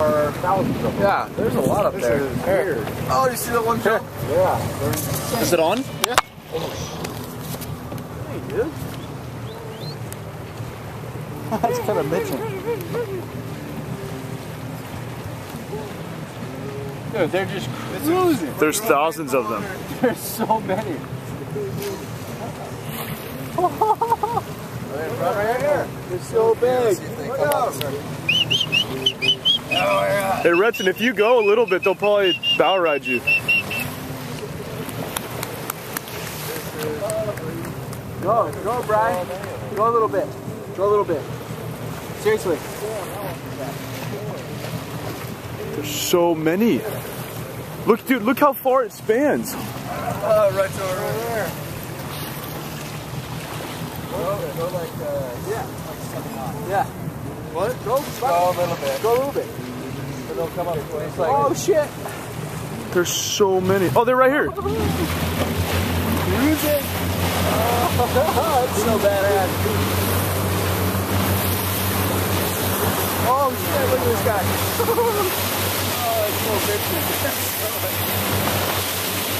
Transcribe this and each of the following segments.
are thousands of them. Yeah, there's a lot up there. This is weird. Oh, you see that one jump? Yeah. Is it on? Yeah. Hey, dude. That's kind of bitching. Dude, they're just cruising. There's thousands of them. There's so many. right here. They're so big. Look out. Hey, Retson, if you go a little bit, they'll probably bow ride you. Go, go, Brian. Go a little bit. Go a little bit. Seriously. There's so many. Look, dude, look how far it spans. Oh, right over there. Go like, uh, yeah. Yeah. What? Go, Go a little bit. go a little bit. They'll come up twice like Oh, shit. There's so many. Oh, they're right here. Cruising. Oh, that's so badass. Oh, shit. Look at this guy. oh, it's so bitchy.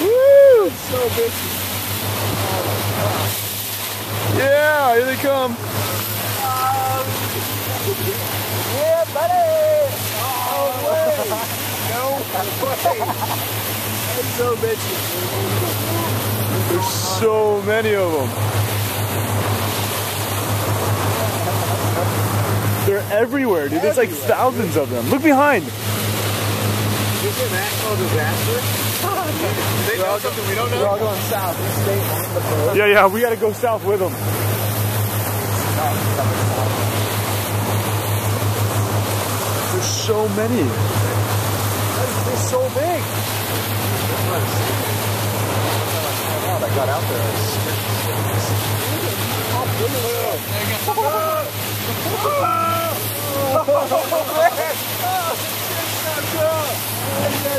Woo! It's so bitchy. Yeah, here they come. Oh, yeah, No so bitchy. There's so many of them. They're everywhere, dude. There's like thousands of them. Look behind. Is it national disaster? they know something we don't We're all going south. We stay on the boat. Yeah, yeah, we gotta go south with them. There's so many. They're so big. Wow, they got out there.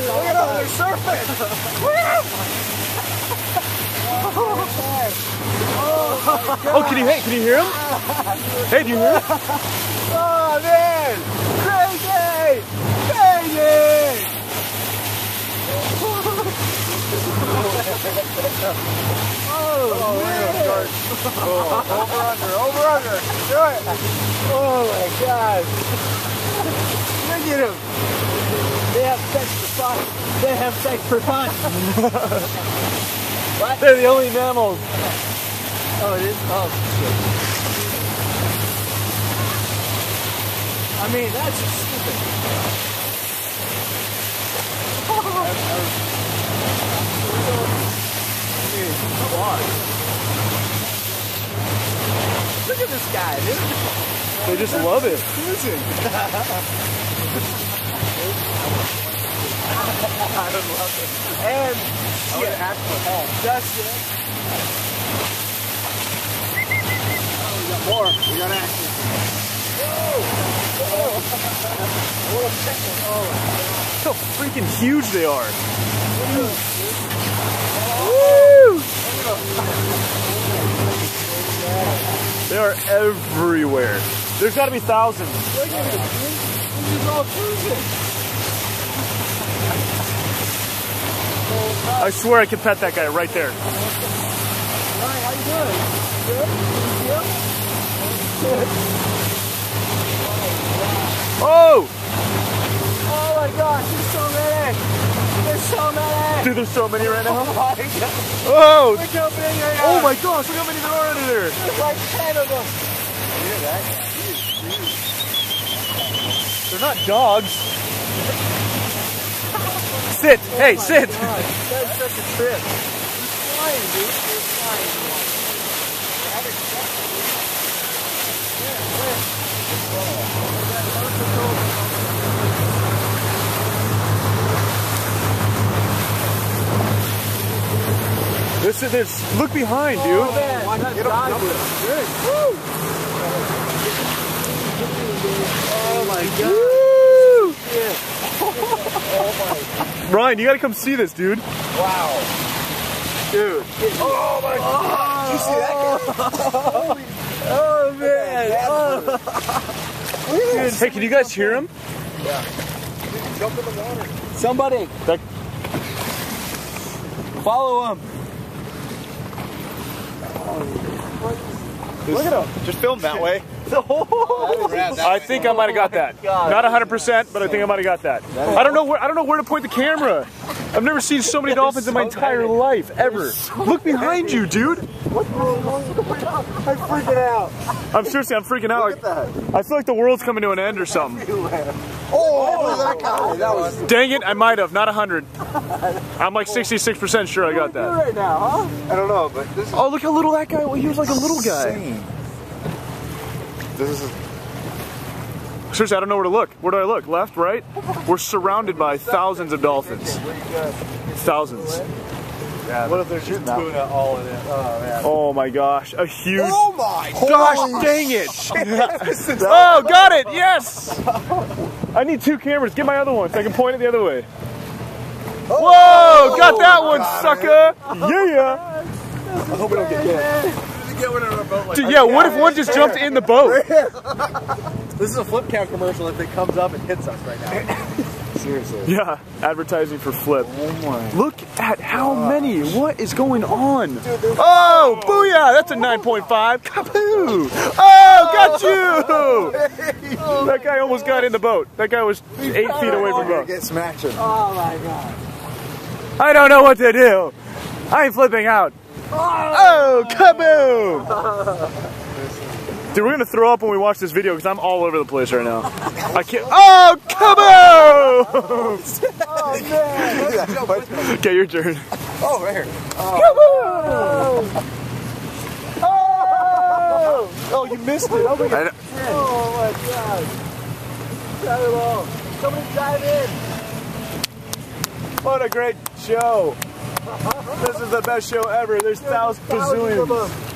Look at them. They're surfing. Oh, can you hey, can you hear him? Hey, do you hear him? Oh, man. Crazy. Crazy. Oh, man. Over under, over under. Do it. Oh, my God. Look at them. They have sex for fun. They have sex for fun. what? They're the only mammals. Oh, it is? Oh, shit. I mean, that's stupid. Dude, come on. Look at this guy, dude. They just love it. Cruising. I would love it. And shit, that's it. Oh, we got more. We got action. Look how freaking huge they are. They are everywhere. There's got to be thousands. Look at it, dude. This is all. I swear I could pet that guy right there. How you doing? Good? Oh! Oh my gosh, there's so many. There's so many. Dude, there's so many right now. Oh my god. Oh! Look how big they are. Oh my gosh, look how many there are under there. There's like 10 of them. They're not dogs. Sit. Oh hey, sit. God, that's such a trip. He's flying, dude. He's flying. This is this. Look behind, dude. Oh man, that's dive with. Good. Woo. Oh my god. Woo! Ryan, you gotta come see this, dude. Wow. Dude. Oh my god. you see that? Oh man. Oh. Hey, can you guys hear him? Yeah. Jump in the water. Somebody. That- Follow him. Look at him. Just film that way. I think I might have got that. Not 100%, but I think I might have got that. I don't know where I don't know where to point the camera. I've never seen so many dolphins in my entire life ever. Look behind you, dude. I'm freaking out. I'm seriously, I'm freaking out. I feel like the world's coming to an end or something. Oh, that guy. That was Dang it, I might have, not 100. I'm like 66% sure I got that. right now, huh? I don't know, but this is Oh, look how little that guy was. He was like a little guy. insane. This is Seriously, I don't know where to look. Where do I look? Left, right? We're surrounded by thousands of dolphins. Thousands. What if they're shooting tuna all in it? Oh man. Oh my gosh, a huge. Oh my Gosh dang it! oh, got it! Yes! I need two cameras. Get my other one so I can point it the other way. Oh, Whoa! Got oh, that one, sucker! Yeah, yeah. I hope we don't get hit. Get one in our boat like Dude, yeah, what if one just jumped in the boat? This is a flip cam commercial if it comes up and hits us right now. Seriously. Yeah, advertising for Flip. Look at how many. What is going on? Oh, booyah! That's a 9.5. Kapoo! Oh, got you! That guy almost got in the boat. That guy was eight feet away from the boat. Get smashing. Oh my god. I don't know what to do. I'm flipping out. Oh, oh kaboom! Dude, we're gonna throw up when we watch this video because I'm all over the place right now. I can't. Oh, kaboom! oh man. Okay, your turn. Oh, right here. Oh! Oh, you missed it. Oh my God. Oh my god. Drive it along. Somebody dive in. What a great show. This is the best show ever. There's thousands, Thousands of bazillions.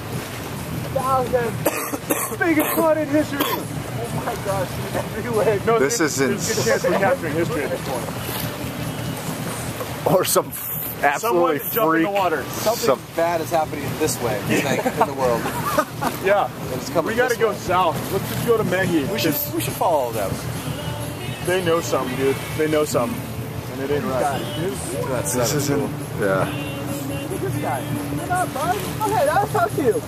Them. Thousands. Biggest flood in history. Oh my gosh, she's everywhere. No, This there's- is there's a good chance we're capturing history at this point. Or some Someone absolutely jump in freak. the water. Something Some- bad is happening this way, I in the world. Yeah. It's coming We gotta go way. south. Let's just go to Mehi. We should, we should follow them. They know something, dude. They know something. And it ain't right. That's, This isn't. Yeah. This guy. Come on, bud. Okay, I'll talk to you.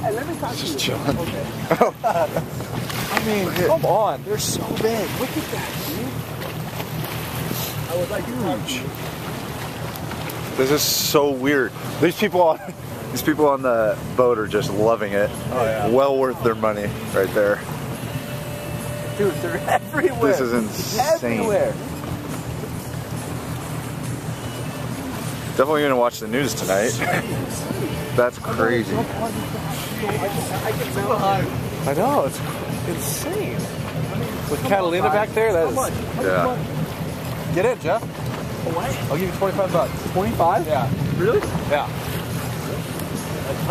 Hey, let me talk to you. Chilling. Oh. I mean, come on. They're so big. Look at that, dude. I would like to talk to you. This is so weird. These people on these people on the boat are just loving it. Oh, yeah. Well worth their money right there. Dude, they're everywhere. This is insane. Everywhere. Definitely gonna watch the news tonight. That's crazy. I know. It's insane. With Catalina back there, that is. Yeah. Get in, Jeff. I'll give you 25 bucks. 25? Yeah. Really? Yeah. That's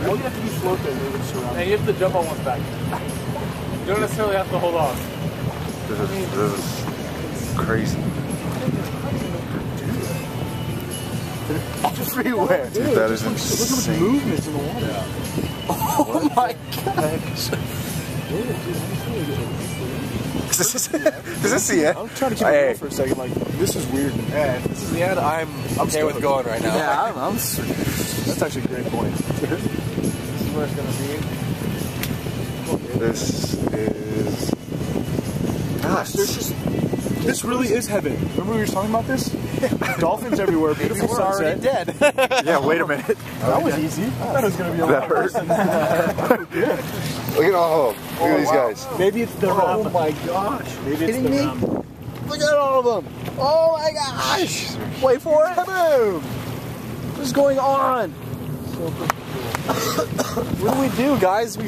Well, you have to be slow there. They would surround. And you have to jump on one back. You don't necessarily have to hold on. This is, this is crazy. Everywhere. Dude, that is insane. Movements in the water. Oh my god. Is this, is this the end? I'm trying to keep it oh, real for a second. Like, this is weird. Yeah, if this is the end, I'm okay with going right now. Yeah, I'm, I'm That's actually a great point. This is where it's going to be. This is. Gosh, there's just. This really is heaven. Remember we were talking about this? Dolphins everywhere, beautiful We're already dead. Yeah, wait a minute. That was easy. I thought it was gonna be a That lot worse hurt. Look at all of them. Look at oh, these guys. Maybe it's the oh my gosh. Maybe it's Kidding the me? rum. Look at all of them. Oh my gosh. Wait for it. Boom. What's going on? what do we do, guys? We